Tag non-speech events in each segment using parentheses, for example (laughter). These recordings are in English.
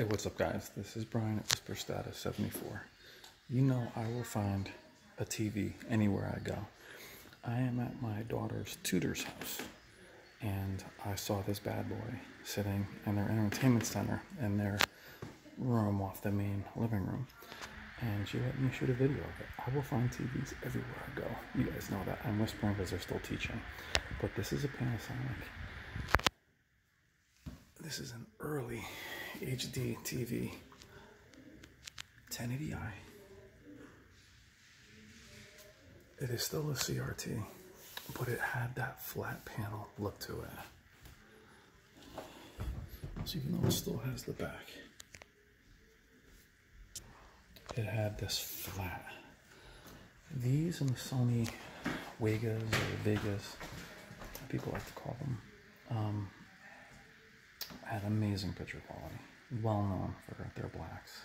Hey, what's up, guys? This is Brian at Whisper Status 74. You know, I will find a TV anywhere I go. I am at my daughter's tutor's house, and I saw this bad boy sitting in their entertainment center in their room off the main living room. And she let me shoot a video of it. I will find TVs everywhere I go. You guys know that. I'm whispering because they're still teaching. But this is a Panasonic. This is an early HD TV 1080i. It is still a CRT, but it had that flat panel look to it. So even though it still has the back, it had this flat. These and the Sony Vegas or Vegas, people like to call them, um, had amazing picture quality. Well known for their blacks.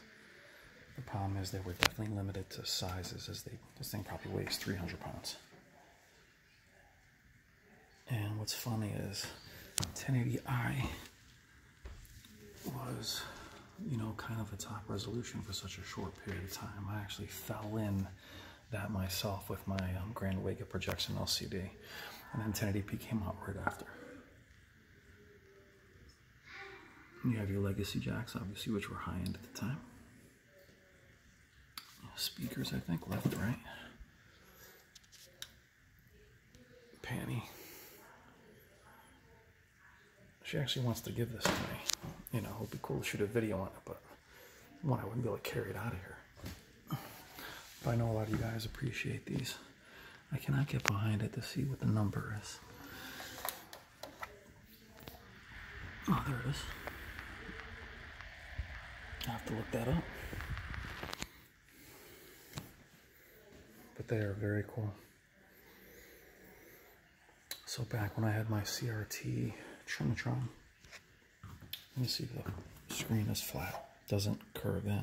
The problem is they were definitely limited to sizes as they this thing probably weighs 300 pounds. And what's funny is 1080i was, you know, kind of a top resolution for such a short period of time. I actually fell in that myself with my um, Grand Vega projection LCD, and then 1080p came out right after. You have your legacy jacks, obviously, which were high end at the time. Speakers, I think, left, right. Panny. She actually wants to give this to me. You know, it would be cool to shoot a video on it, but one, I wouldn't be able to carry it out of here. But I know a lot of you guys appreciate these. I cannot get behind it to see what the number is. Oh, there it is. I have to look that up. But they are very cool. So back when I had my CRT Trinitron, let me see if the screen is flat, doesn't curve in.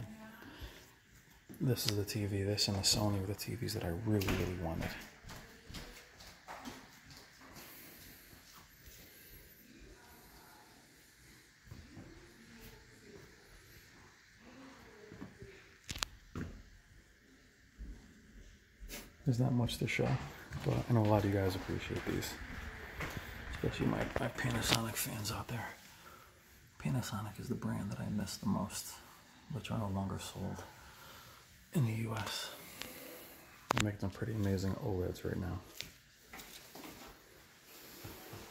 This is the TV, this and the Sony were the TVs that I really, really wanted. There's not much to show, but I know a lot of you guys appreciate these, especially my, my Panasonic fans out there. Panasonic is the brand that I miss the most, which are no longer sold in the US. They're making some pretty amazing OLEDs right now.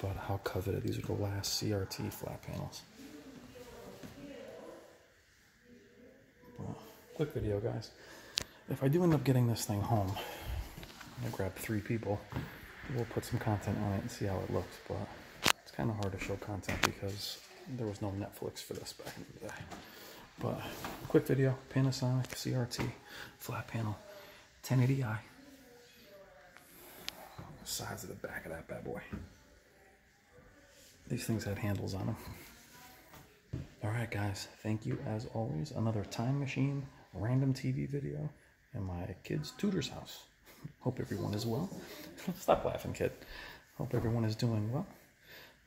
But how coveted, these are the last CRT flat panels. Well, quick video, guys. If I do end up getting this thing home, I grab three people. We'll put some content on it and see how it looks, but it's kind of hard to show content because there was no Netflix for this back in the day. But quick video, Panasonic CRT, flat panel, 1080i. Size of the back of that bad boy. These things had handles on them. All right, guys, thank you as always. Another time machine, random TV video in my kid's tutor's house. Hope everyone is well. (laughs) Stop laughing, kid. Hope everyone is doing well.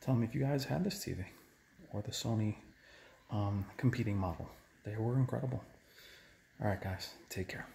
Tell me if you guys had this TV or the Sony um, competing model. They were incredible. All right, guys, take care.